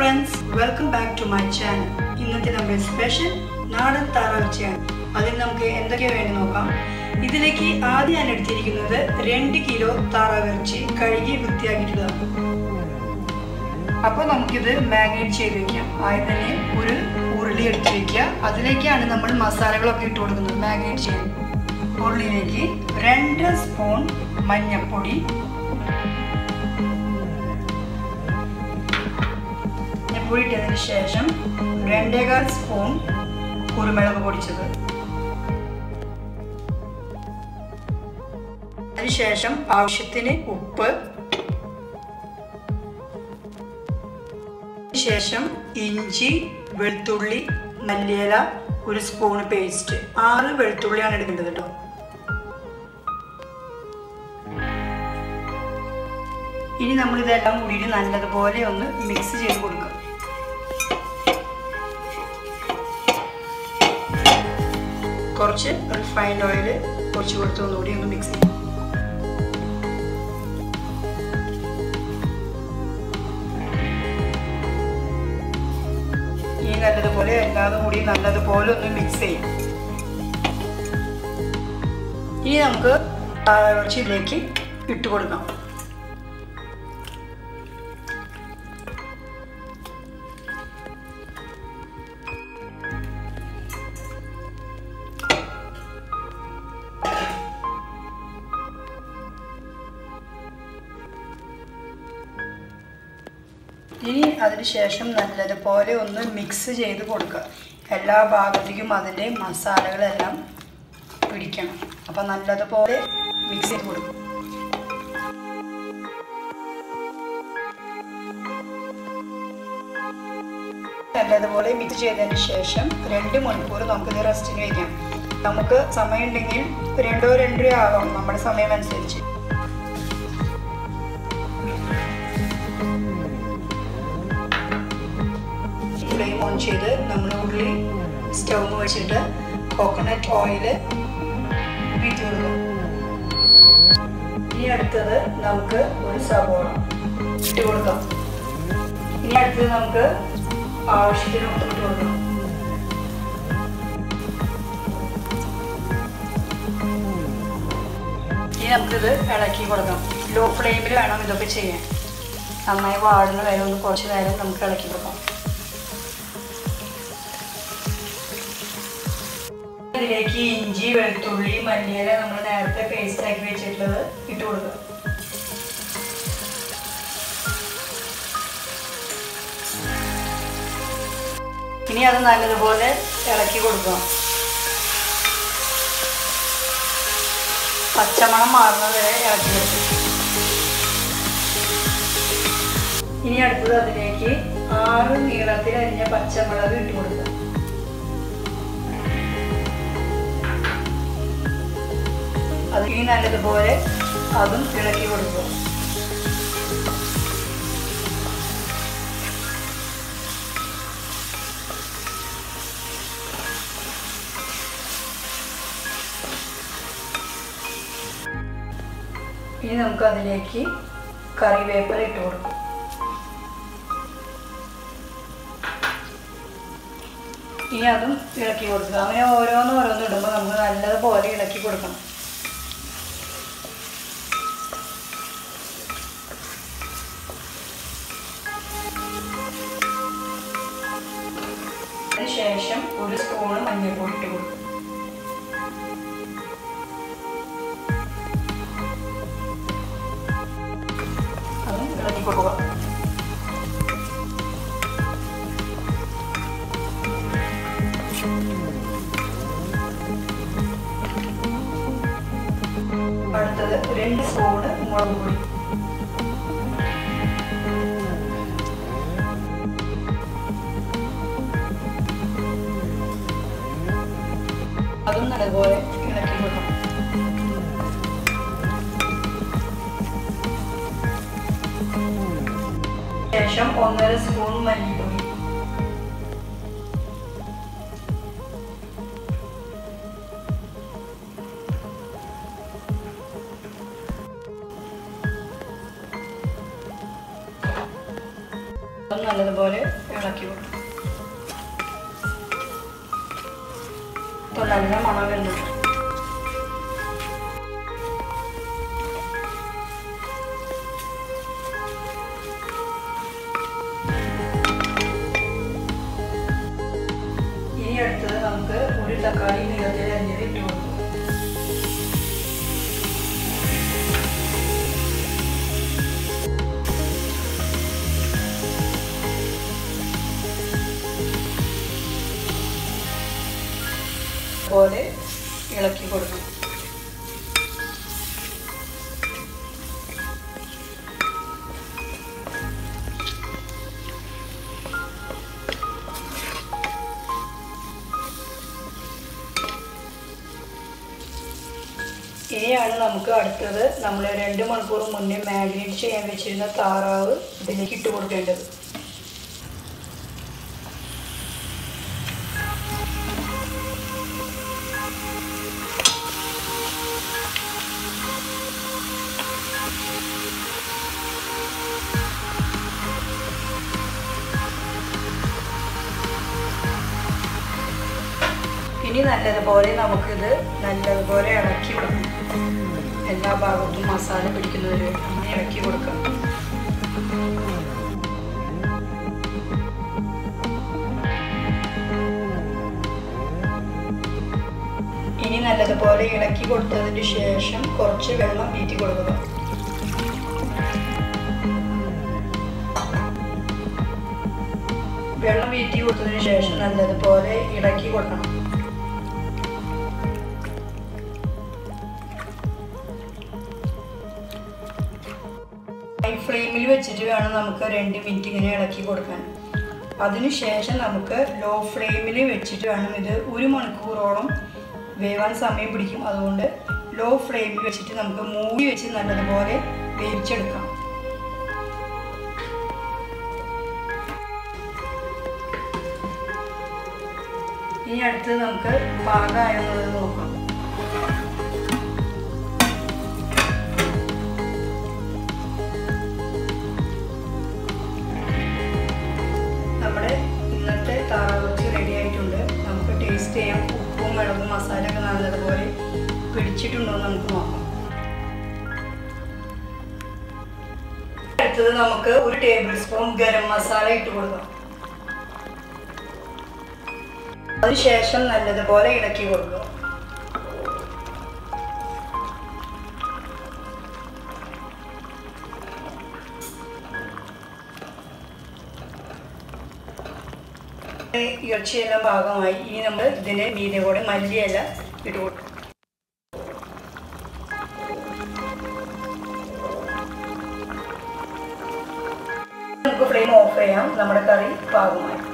Friends welcome back to my channel ഇന്നത്തെ നമ്മുടെ special നാടൻ താറാവിച്ചയാണ്. അതിന് നമുക്ക് എന്തൊക്കെയാണ് വേണ്ടി നോക്കാം. ഇതിലേക്ക് ആദ്യം ഞാൻ എടുത്തിരിക്കുന്നത് രണ്ട് കിലോ താറാവിറച്ചി കഴുകി വൃത്തിയാക്കിയിട്ടുള്ളതാണ്. അപ്പോൾ നമുക്കിത് മാഗ്നേറ്റ് ചെയ്ത് വെക്കാം. ആദ്യം തന്നെ ഒരു ഉരുളി എടുത്ത് വെക്കുക. അതിലേക്കാണ് നമ്മൾ മസാലകളൊക്കെ ഇട്ട് കൊടുക്കുന്നത്. മാഗ്നേറ്റ് ചെയ്ത് ഉരുളിയിലേക്ക് രണ്ട് സ്പൂൺ മഞ്ഞൾപ്പൊടി ഇട്ടതിന് ശേഷം രണ്ടേകാൽ സ്പൂൺ കുരുമുളക് പൊടിച്ചത്. അതിനുശേഷം ആവശ്യത്തിന് ഉപ്പ്. ശേഷം ഇഞ്ചി വെളുത്തുള്ളി മല്ലിയില ഒരു സ്പൂൺ പേസ്റ്റ്. ആറ് വെളുത്തുള്ളിയാണ് എടുക്കേണ്ടത് കേട്ടോ. ഇനി നമ്മൾ ഇതെല്ലാം കൂടിയിട്ട് നല്ലതുപോലെ ഒന്ന് മിക്സ് ചെയ്ത് കൊടുക്കുക കുറച്ച് റിഫൈൻഡ് ഓയിൽ കുറച്ച് കൊടുത്ത് ഒന്നുകൂടി ഒന്ന് മിക്സ് ചെയ്യും. ഈ നല്ലതുപോലെ എല്ലാതും കൂടി നല്ലതുപോലെ ഒന്ന് മിക്സ് ചെയ്യും. ഇനി നമുക്ക് ഇറച്ചിയിലേക്ക് ഇട്ട് കൊടുക്കാം. ഇനി അതിനുശേഷം നല്ലതുപോലെ ഒന്ന് മിക്സ് ചെയ്ത് കൊടുക്കുക. എല്ലാ ഭാഗത്തേക്കും അതിന്റെ മസാലകളെല്ലാം പിടിക്കണം. അപ്പം നല്ലതുപോലെ മിക്സ് ചെയ്ത് കൊടുക്കും. നല്ലതുപോലെ മിക്സ് ചെയ്തതിന് ശേഷം രണ്ട് മണിക്കൂർ നമുക്കിത് റെസ്റ്റിന് വയ്ക്കാം നമുക്ക് സമയമുണ്ടെങ്കിൽ രണ്ടോ രണ്ടോ ആകാം നമ്മുടെ സമയം അനുസരിച്ച്. ഫ്ലെയിം ഓൺ ചെയ്ത് നമ്മൾ ഉള്ളി സ്റ്റൗ വെച്ചിട്ട് കോക്കനട്ട് ഓയിൽ വീട്ടി കൊടുക്കും ഇനി അടുത്തത് നമുക്ക് ഒരു സവോള ഇട്ട് കൊടുക്കാം. ഇനി അടുത്തത് നമുക്ക് ആവശ്യത്തിന് ഇട്ട് കൊടുക്കാം. ഇനി നമുക്കിത് ഇളക്കി കൊടുക്കാം. ലോ ഫ്ലെയിമിൽ വേണം ഇതൊക്കെ ചെയ്യാൻ. നന്നായി വാടുന്ന വരെ ഒന്ന് കുറച്ച് നേരം നമുക്ക് ഇളക്കി കൊടുക്കാം. ഇതിലേക്ക് ഇഞ്ചി വെളുത്തുള്ളി മല്ലിയില നമ്മൾ നേരത്തെ പേസ്റ്റ് ആക്കി വെച്ചിട്ടുള്ളത് ഇട്ട് കൊടുക്കുക. ഇനി അത് നല്ലതുപോലെ ഇളക്കി കൊടുക്കാം പച്ചമണം മാറുന്നത് വരെ ഇളക്കി കൊടുക്കും ഇനി അടുത്തത് അതിലേക്ക് ആറ് നീളത്തിൽ അരിഞ്ഞ പച്ചമുളക് ഇട്ട് കൊടുക്കുക. അത് ഇനി നല്ലതുപോലെ അതും ഇളക്കി കൊടുക്കും ഇനി നമുക്ക് അതിലേക്ക് കറിവേപ്പില ഇട്ട് കൊടുക്കും. ഇനി അതും ഇളക്കി കൊടുക്കുക. അങ്ങനെ ഓരോന്ന് ഓരോന്ന് ഇടുമ്പോൾ നമുക്ക് നല്ലതുപോലെ ഇളക്കി കൊടുക്കണം. ഒരു സ്പൂണ് മഞ്ഞൾപ്പൊടി ഇട്ട് കൊടുക്കും അതും ഇളക്കി കൊടുക്കുക. അടുത്തത് രണ്ട് സ്പൂണ് മുളക് പൊടി. ശേഷം ഒന്നര സ്പൂൺ മല്ലിപ്പൊടി. നല്ലതുപോലെ ഇളക്കി കൊടുക്കും. ഇപ്പോൾ നല്ല മണം വരുന്നുണ്ട് ഇനി അടുത്തത് നമുക്ക് ഒരു തക്കാളി നീളത്തിൽ അരിഞ്ഞത് ഇട്ട് നമുക്ക് അടുത്തത് നമ്മൾ രണ്ട് മണിക്കൂർ മുന്നേ മാരിനേറ്റ് ചെയ്യാൻ വെച്ചിരുന്ന താറാവ് ഇതിലേക്ക് ഇട്ട് കൊടുക്കേണ്ടത്. ഇനി നല്ലതുപോലെ നമുക്കിത് നല്ലതുപോലെ ഇളക്കി കൊടുക്കണം എല്ലാ ഭാഗത്തും മസാല പിടിക്കുന്നവര് അങ്ങനെ ഇളക്കി കൊടുക്കാം. ഇനി നല്ലതുപോലെ ഇളക്കി കൊടുത്തതിന് ശേഷം കുറച്ച് വെള്ളം വീറ്റി കൊടുക്കുക. വെള്ളം വീറ്റി കൊടുത്തതിന് ശേഷം നല്ലതുപോലെ ഇളക്കി കൊടുക്കണം. വെച്ചിട്ട് വേണം നമുക്ക് രണ്ട് മിനിറ്റ് ഇങ്ങനെ ഇളക്കി കൊടുക്കാൻ. അതിനുശേഷം നമുക്ക് ലോ ഫ്ലെയിമിൽ വെച്ചിട്ട് വേണം ഇത് ഒരു മണിക്കൂറോളം വേവാൻ സമയം പിടിക്കും. അതുകൊണ്ട് ലോ ഫ്ലെയിമിൽ വെച്ചിട്ട് നമുക്ക് മൂടി വെച്ച് നല്ലതുപോലെ വേവിച്ചെടുക്കാം. ഇനി അടുത്ത് നമുക്ക് പാകമായെന്നുള്ളത് നോക്കാം. പിടിച്ചിട്ടുണ്ടോ നമുക്ക് നോക്കാം. അടുത്തത് നമുക്ക് ഒരു ടേബിൾ സ്പൂൺ ഗരം മസാല ഇട്ട് കൊടുക്കാം. അതിനുശേഷം നല്ലതുപോലെ ഇളക്കി കൊടുക്കുക ഇറച്ചിയെല്ലാം ഭാഗമായി ഇനി നമ്മൾ ഇതിന് മീതെ കൂടെ മല്ലിയില ഇട്ട് കൊടുക്കും. നമുക്ക് ഫ്ലെയിം ഓഫ് ചെയ്യാം നമ്മുടെ കറി പാകമായി